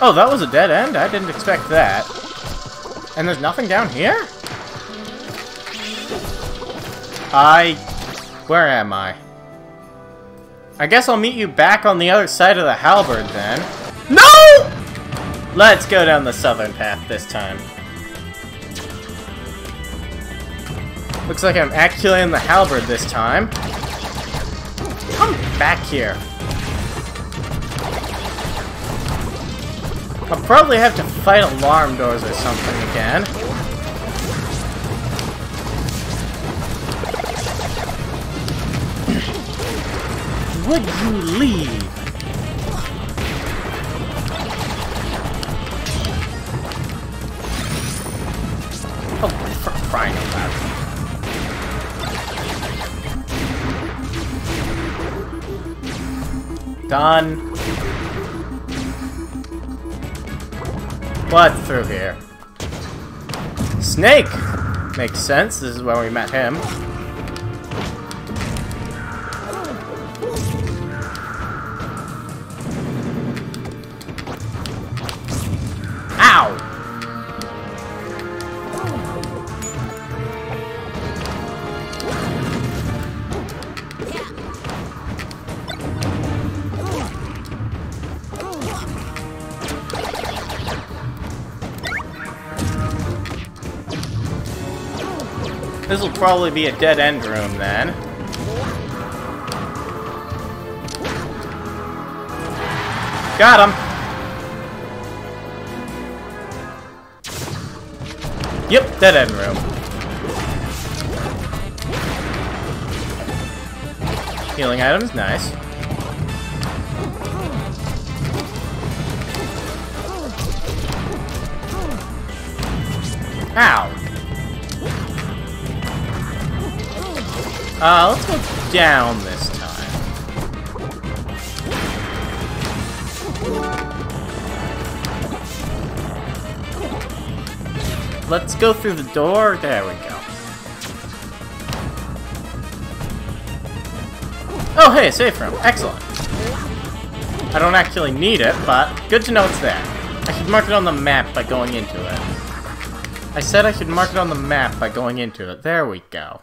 Oh, that was a dead end? I didn't expect that. And there's nothing down here? I... Where am I? I guess I'll meet you back on the other side of the halberd then. No! Let's go down the southern path this time. Looks like I'm actually in the halberd this time. Come back here. I'll probably have to fight alarm doors or something again. Would you leave? Oh, crying. Done. What through here? Snake! Makes sense, this is where we met him. Probably be a dead end room then. Got him! Yep, dead end room. Healing items, nice. Ow! Uh, let's go down this time. Let's go through the door. There we go. Oh, hey, safe room. Excellent. I don't actually need it, but good to know it's there. I should mark it on the map by going into it. I said I should mark it on the map by going into it. There we go.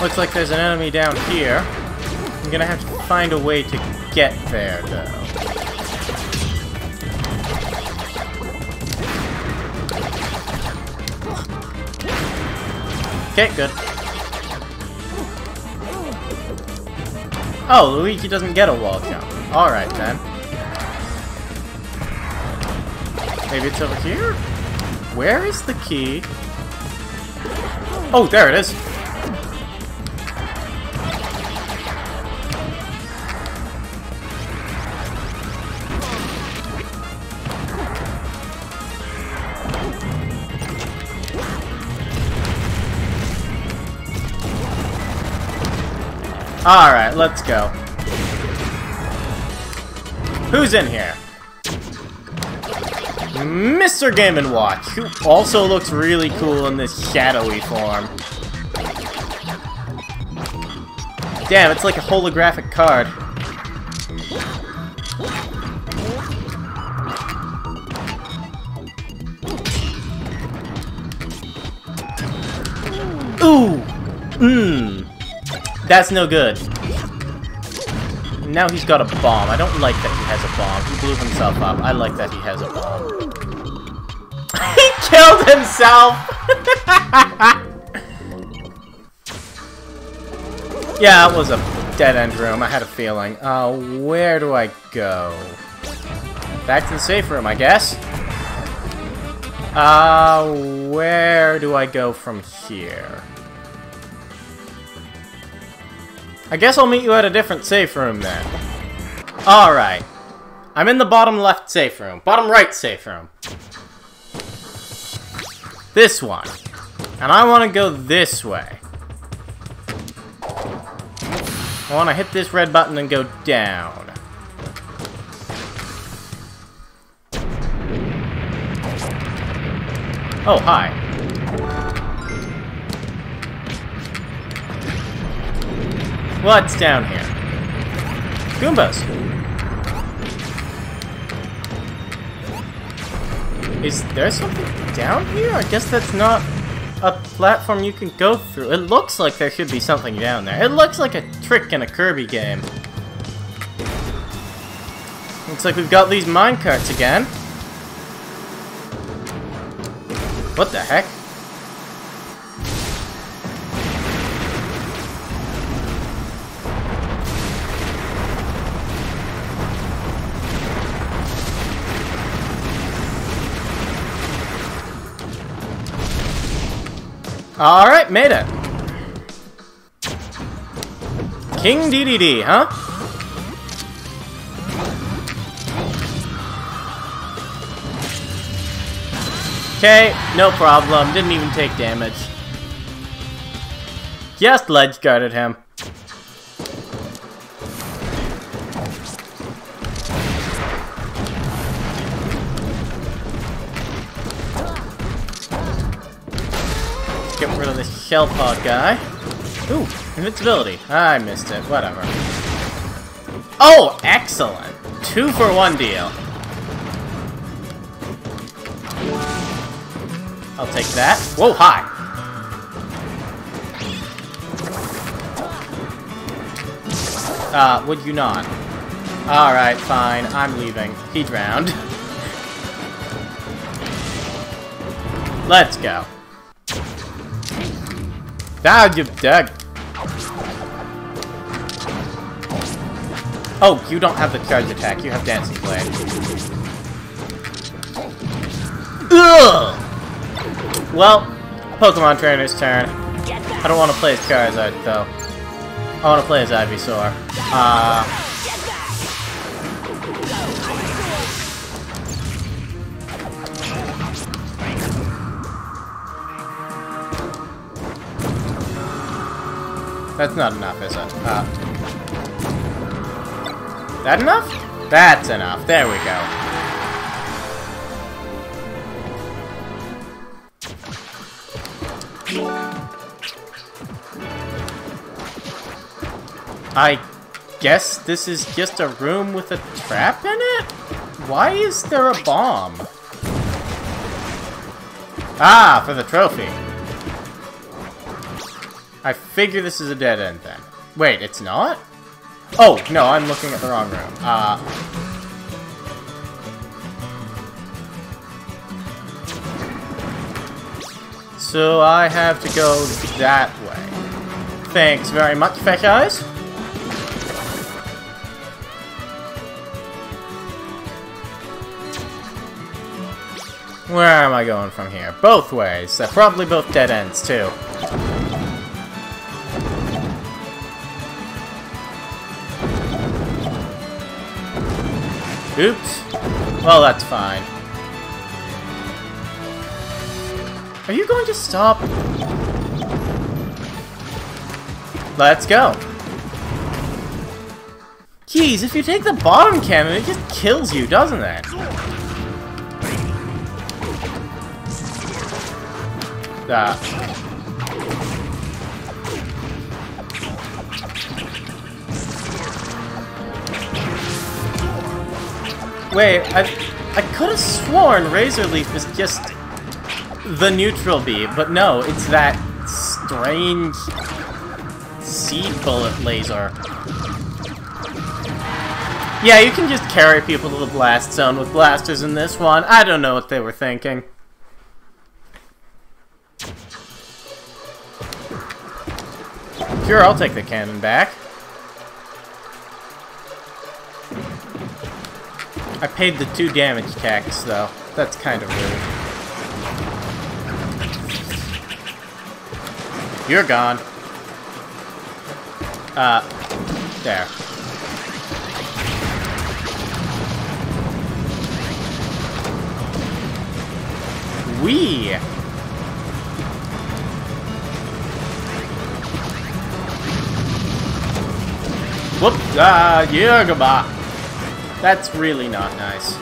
Looks like there's an enemy down here. I'm gonna have to find a way to get there, though. Okay, good. Oh, Luigi doesn't get a wall jump. Alright, then. Maybe it's over here? Where is the key? Oh, there it is. Alright, let's go. Who's in here? Mr. Game & Watch, who also looks really cool in this shadowy form. Damn, it's like a holographic card. That's no good. Now he's got a bomb. I don't like that he has a bomb. He blew himself up. I like that he has a bomb. he killed himself! yeah, it was a dead-end room. I had a feeling. Uh, where do I go? Back to the safe room, I guess. Uh, where do I go from here? I guess I'll meet you at a different safe room then. Alright. I'm in the bottom left safe room. Bottom right safe room. This one. And I want to go this way. I want to hit this red button and go down. Oh, hi. What's down here? Goombas! Is there something down here? I guess that's not a platform you can go through. It looks like there should be something down there. It looks like a trick in a Kirby game. Looks like we've got these minecarts again. What the heck? Alright, made it. King Dedede, huh? Okay, no problem. Didn't even take damage. Just ledge guarded him. Of this Shellpod guy. Ooh, invincibility. I missed it. Whatever. Oh, excellent. Two for one deal. I'll take that. Whoa, hi! Uh, would you not? Alright, fine. I'm leaving. He drowned. Let's go. Ah, you dead. Oh, you don't have the charge attack. You have Dancing Blade. Ugh! Well, Pokemon Trainer's turn. I don't want to play as Charizard, though. I want to play as Ivysaur. Uh... That's not enough, is it? Uh... That enough? That's enough. There we go. I guess this is just a room with a trap in it? Why is there a bomb? Ah, for the trophy. I figure this is a dead end then. Wait, it's not? Oh, no, I'm looking at the wrong room. Uh... So I have to go that way. Thanks very much, Fish Eyes. Where am I going from here? Both ways. They're probably both dead ends, too. Oops. Well, that's fine. Are you going to stop? Let's go. Jeez, if you take the bottom cannon, it just kills you, doesn't it? that. Wait, I, I could have sworn Razor Leaf was just the neutral B, but no, it's that strange seed bullet laser. Yeah, you can just carry people to the blast zone with blasters in this one. I don't know what they were thinking. Sure, I'll take the cannon back. I paid the two damage tax, though. That's kind of rude. You're gone. Uh, there. We Whoop! Ah, Yergaba! That's really not nice.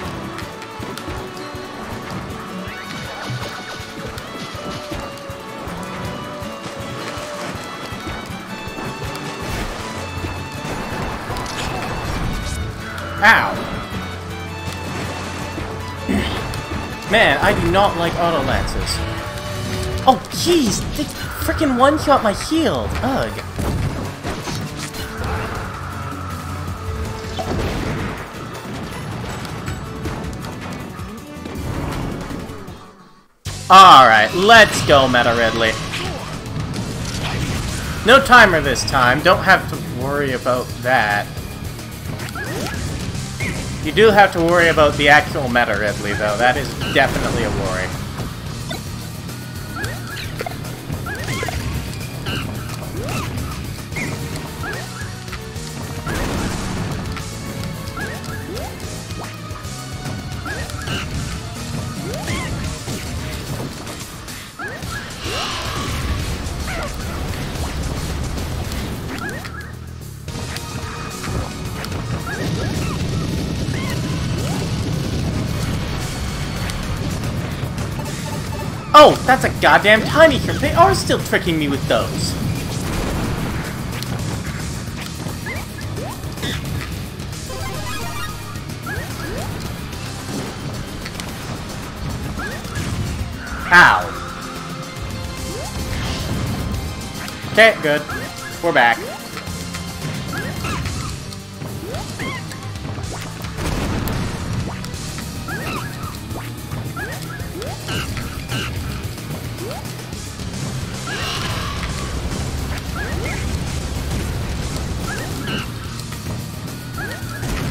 Ow. Man, I do not like Autolances. Oh, jeez! They freaking one-shot my shield! Ugh. Alright, let's go, Meta Ridley. No timer this time, don't have to worry about that. You do have to worry about the actual Meta Ridley, though. That is definitely a worry. That's a goddamn tiny shrimp. They are still tricking me with those. Ow. Okay, good. We're back.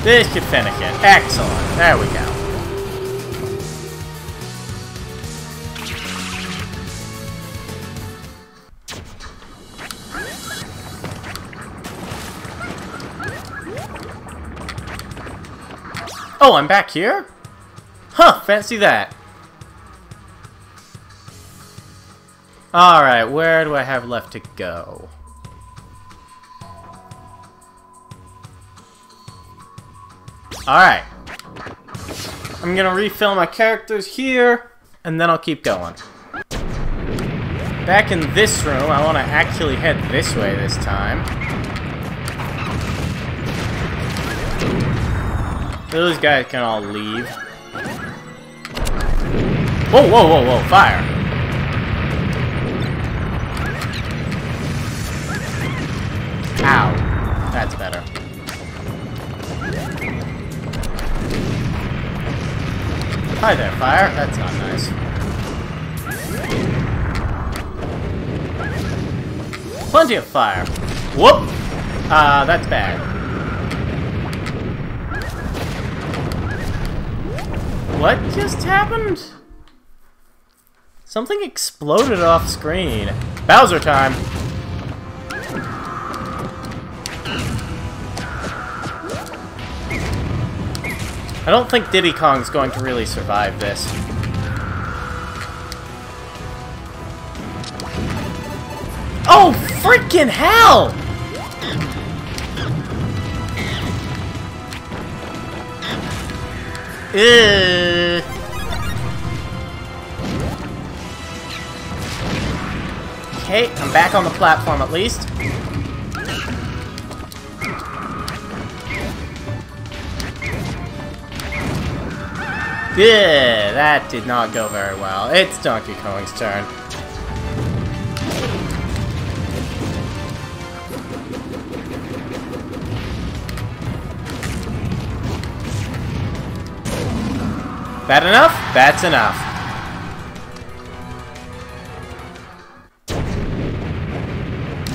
This should finish it. Excellent. There we go. Oh, I'm back here? Huh, fancy that. Alright, where do I have left to go? Alright. I'm gonna refill my characters here, and then I'll keep going. Back in this room, I want to actually head this way this time. Those guys can all leave. Whoa, whoa, whoa, whoa, fire! Hi there, fire. That's not nice. Plenty of fire. Whoop! Uh, that's bad. What just happened? Something exploded off screen. Bowser time! I don't think Diddy Kong's going to really survive this. Oh, freaking hell! Okay, I'm back on the platform at least. Yeah, that did not go very well. It's Donkey Kong's turn. That enough? That's enough.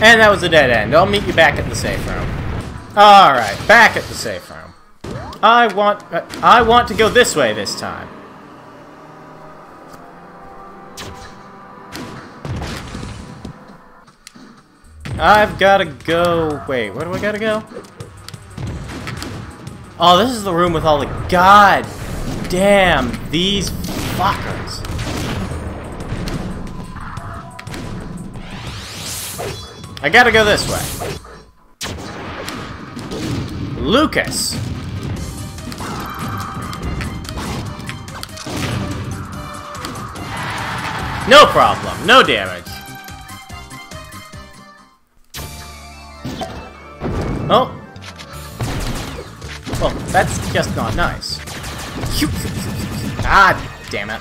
And that was a dead end. I'll meet you back at the safe room. Alright, back at the safe room. I want... I want to go this way this time. I've gotta go... Wait, where do I gotta go? Oh, this is the room with all the... God damn these fuckers. I gotta go this way. Lucas. No problem. No damage. Oh. Well, that's just not nice. Ah, damn it.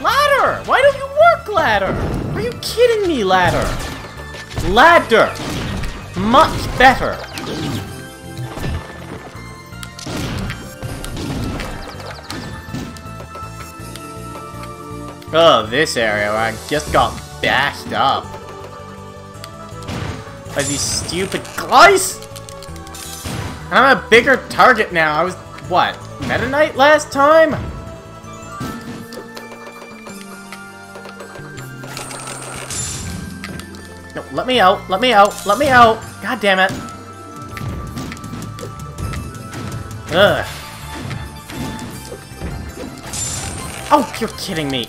Ladder! Why don't you work, ladder? Are you kidding me, ladder? Ladder! Much better! Oh, this area where I just got bashed up. By these stupid guys! And I'm a bigger target now. I was, what, Meta Knight last time? No, let me out, let me out, let me out! God damn it! Ugh. Oh, you're kidding me!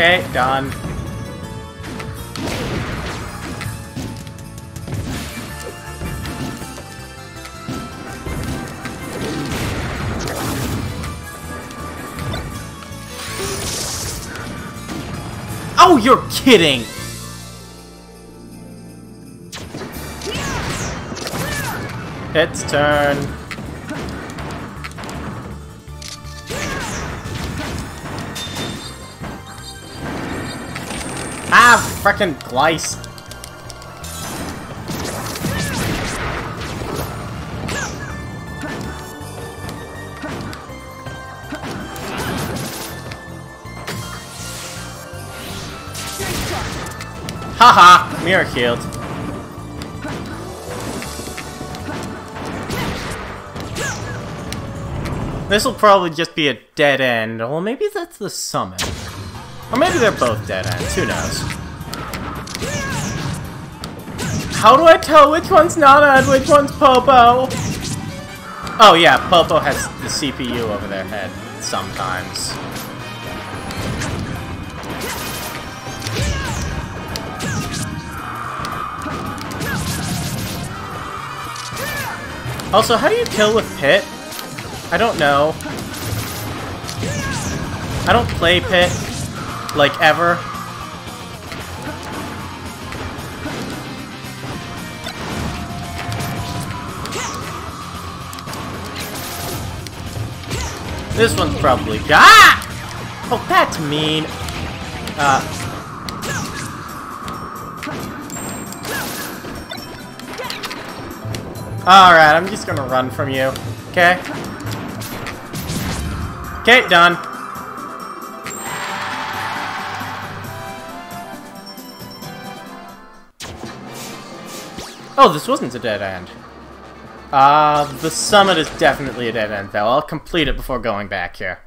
Okay, done. Oh, you're kidding! Its turn. Ah, frickin' Glice. Haha, mirror shield. This will probably just be a dead end. Well, maybe that's the summon. Or maybe they're both dead ends. Who knows? How do I tell which one's Nana and which one's Popo? Oh yeah, Popo has the CPU over their head sometimes. Also, how do you kill with Pit? I don't know. I don't play Pit, like, ever. This one's probably... Ah! Oh, that's mean. Uh... Alright, I'm just gonna run from you. Okay? Okay, done. Oh, this wasn't a dead end. Uh, the summit is definitely a dead end, though. I'll complete it before going back here.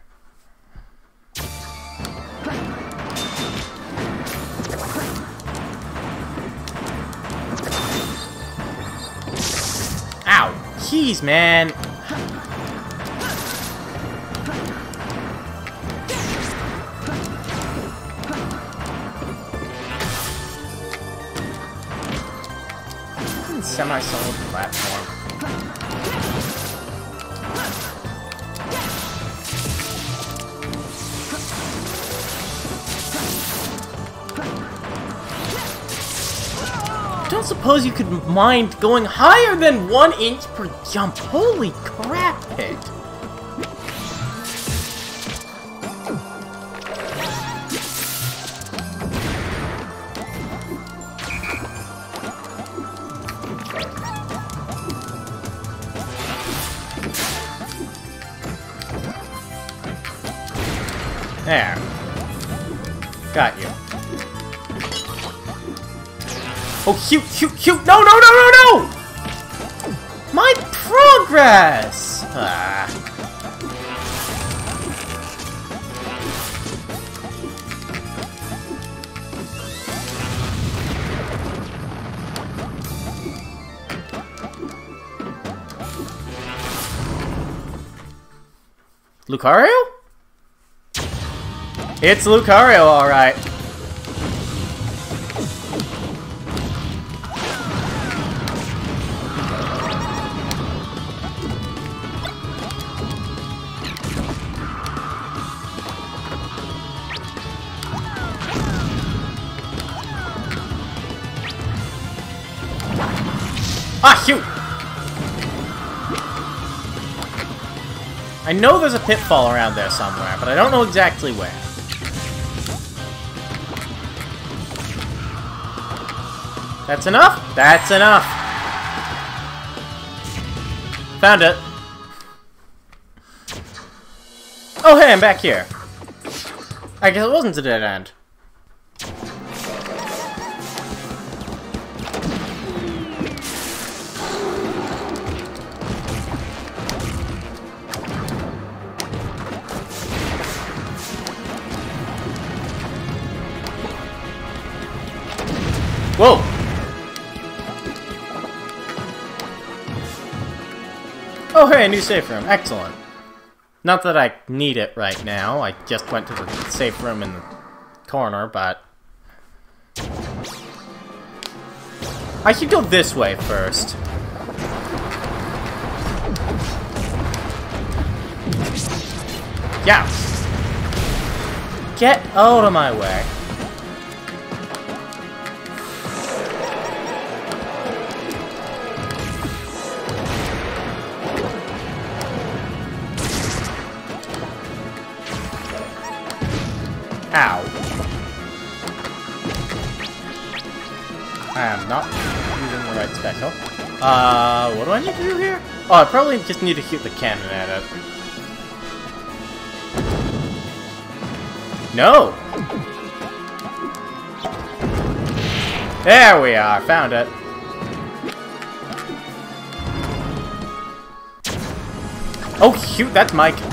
Ow! Jeez, man! Semi-solid platform. don't suppose you could mind going higher than one inch per jump. Holy crap, shoot! No, no, no, no, no! My progress! Ah. Lucario? It's Lucario, alright. I know there's a pitfall around there somewhere, but I don't know exactly where. That's enough? That's enough! Found it. Oh, hey, I'm back here. I guess it wasn't a dead end. Whoa! Oh, hey, a new safe room. Excellent. Not that I need it right now. I just went to the safe room in the corner, but... I should go this way first. Yeah! Get out of my way. Uh, what do I need to do here? Oh, I probably just need to shoot the cannon at it. No! There we are, found it. Oh shoot, that's Ike.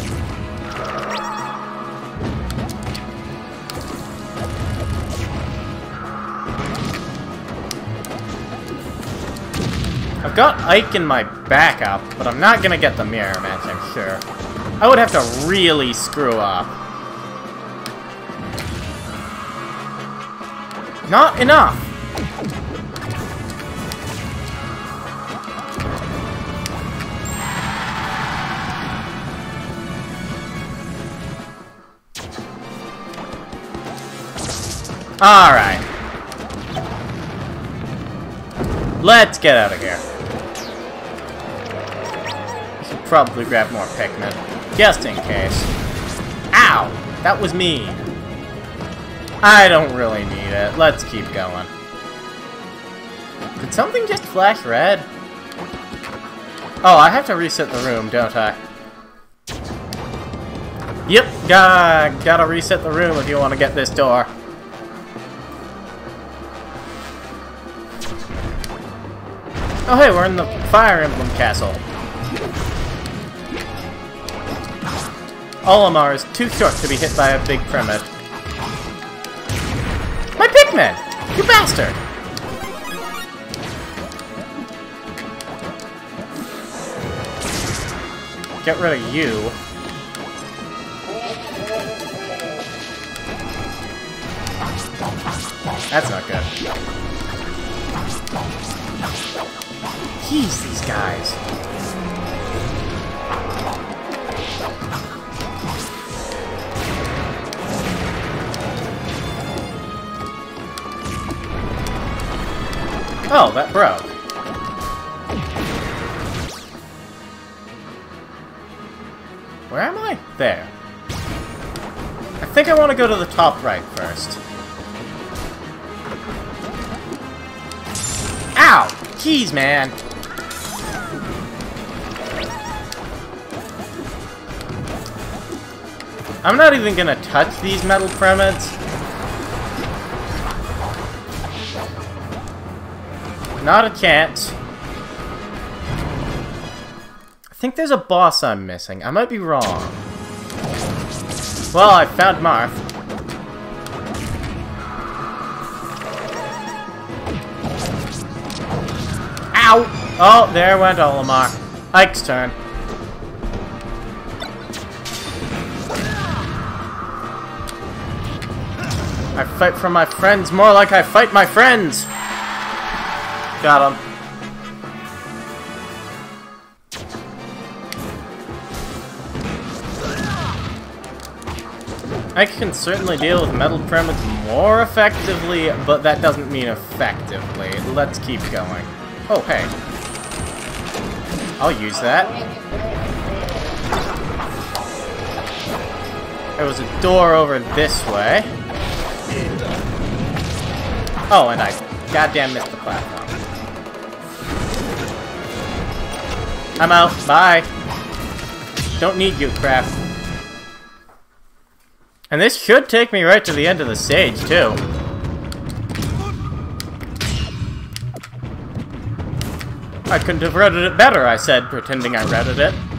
I've got Ike in my backup, but I'm not gonna get the mirror match, I'm sure. I would have to really screw up. Not enough! Alright. Let's get out of here. Probably grab more Pikmin, just in case. Ow! That was me. I don't really need it. Let's keep going. Did something just flash red? Oh, I have to reset the room, don't I? Yep, gotta, gotta reset the room if you want to get this door. Oh hey, we're in the Fire Emblem Castle. Olimar is too short to be hit by a big Primid. My Pikmin! You bastard! Get rid of you. That's not good. Jeez, these guys. Oh, that broke. Where am I? There. I think I want to go to the top right first. Ow! Jeez, man. I'm not even gonna touch these metal Primids. Not a chance. I think there's a boss I'm missing. I might be wrong. Well, I found Marth. Ow! Oh, there went Olimar. Ike's turn. I fight for my friends more like I fight my friends! Got him. I can certainly deal with metal Primids more effectively, but that doesn't mean effectively. Let's keep going. Oh, hey. I'll use that. There was a door over this way. Oh, and I goddamn missed the platform. I'm out. Bye. Don't need you, crap. And this should take me right to the end of the stage, too. I couldn't have read it better, I said, pretending I read it.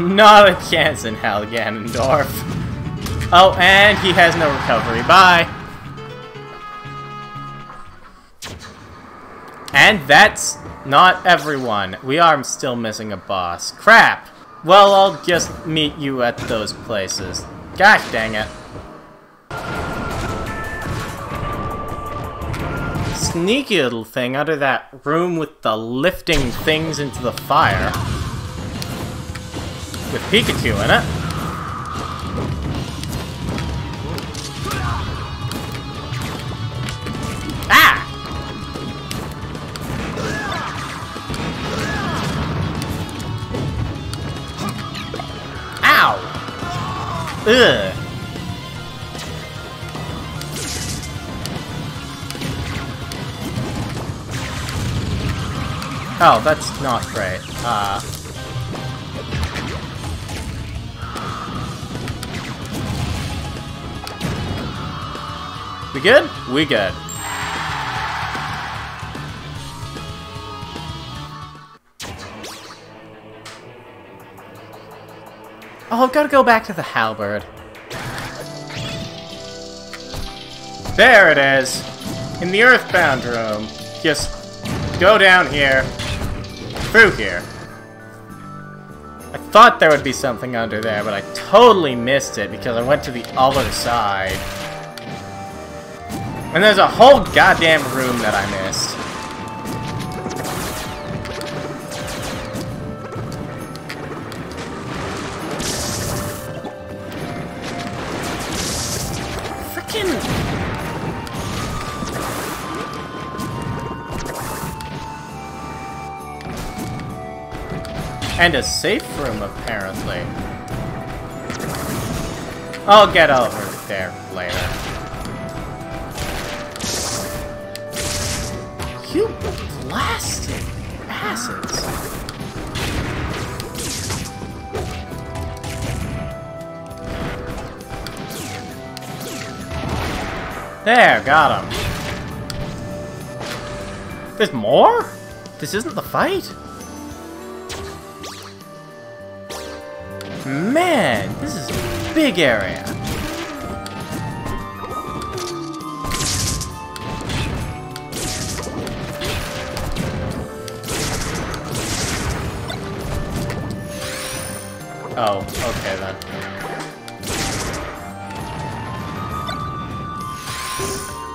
Not a chance in hell, Ganondorf. Oh, and he has no recovery. Bye. And that's not everyone. We are still missing a boss. Crap! Well, I'll just meet you at those places. Gosh dang it. Sneaky little thing under that room with the lifting things into the fire. With Pikachu in it. Ah! Ow! Ugh. Oh, that's not great. Uh... We good? We good. Oh, I've got to go back to the halberd. There it is! In the Earthbound room. Just go down here. Through here. I thought there would be something under there, but I totally missed it because I went to the other side. And there's a whole goddamn room that I missed. And a safe room, apparently. I'll get over there later. You blasted asses! There, got him. There's more? This isn't the fight? Man, this is a big area.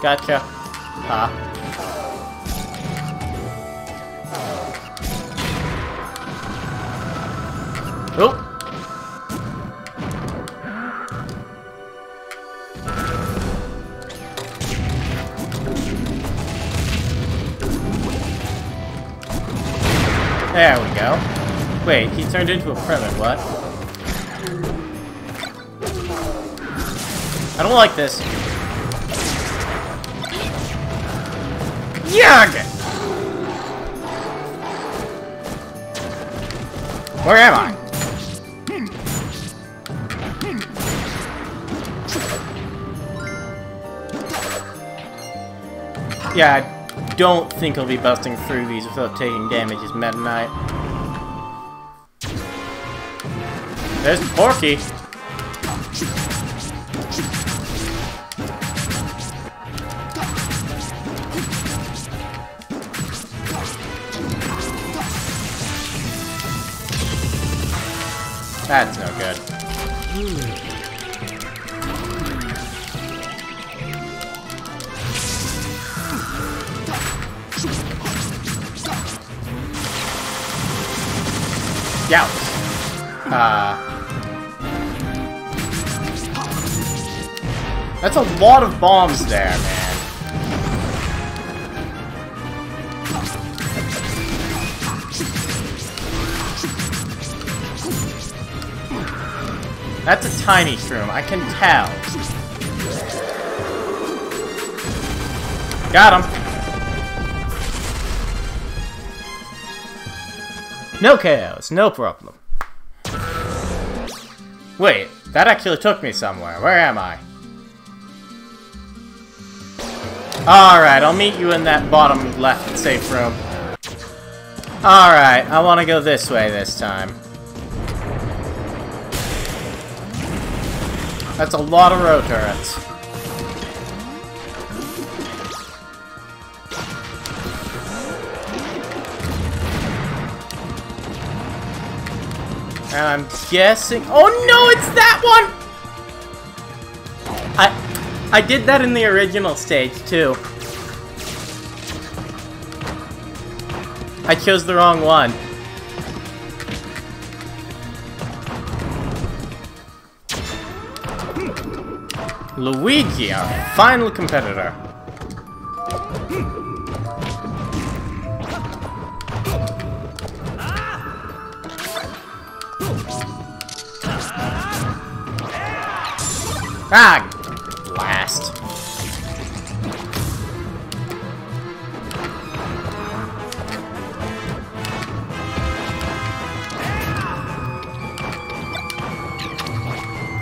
Gotcha. Ah. Oh! There we go. Wait, he turned into a primitive, what? I don't like this. Where am I? Yeah, I don't think I'll be busting through these without taking damage as Meta Knight. There's Porky. scouts. Uh, that's a lot of bombs there, man. That's a tiny shroom, I can tell. Got him. No chaos, no problem. Wait, that actually took me somewhere. Where am I? Alright, I'll meet you in that bottom left safe room. Alright, I want to go this way this time. That's a lot of Roturrets. And I'm guessing... Oh no, it's that one! I, I did that in the original stage, too. I chose the wrong one. Luigi, our final competitor. Ah! Blast.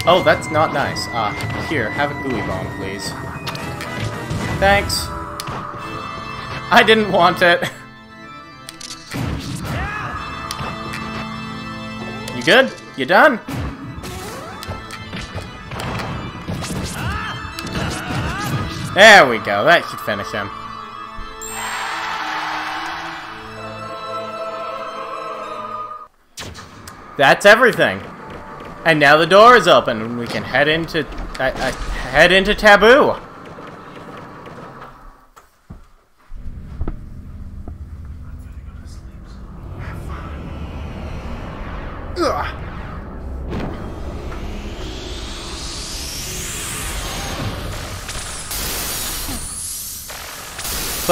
Oh, that's not nice. Ah, uh, here, have a gooey bomb, please. Thanks. I didn't want it. You good? You done? There we go, that should finish him. That's everything. And now the door is open, and we can head into uh, uh, head into Taboo.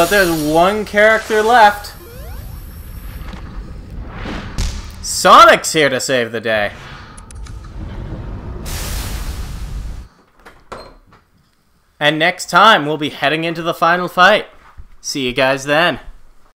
But there's one character left. Sonic's here to save the day. And next time, we'll be heading into the final fight. See you guys then.